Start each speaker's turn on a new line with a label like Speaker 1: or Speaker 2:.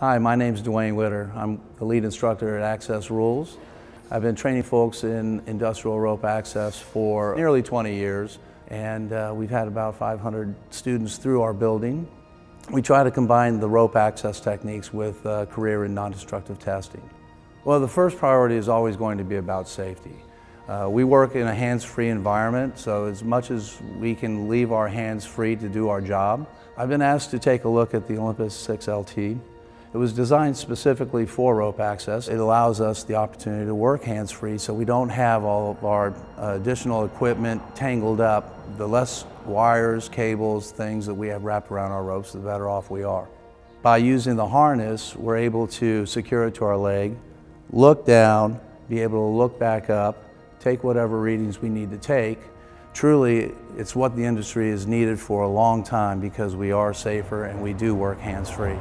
Speaker 1: Hi, my name is Dwayne Witter. I'm the lead instructor at AccessRULES. I've been training folks in industrial rope access for nearly 20 years, and uh, we've had about 500 students through our building. We try to combine the rope access techniques with uh, career and non-destructive testing. Well, the first priority is always going to be about safety. Uh, we work in a hands-free environment, so as much as we can leave our hands free to do our job. I've been asked to take a look at the Olympus 6LT. It was designed specifically for rope access. It allows us the opportunity to work hands-free so we don't have all of our uh, additional equipment tangled up. The less wires, cables, things that we have wrapped around our ropes, the better off we are. By using the harness, we're able to secure it to our leg, look down, be able to look back up, take whatever readings we need to take. Truly, it's what the industry has needed for a long time because we are safer and we do work hands-free.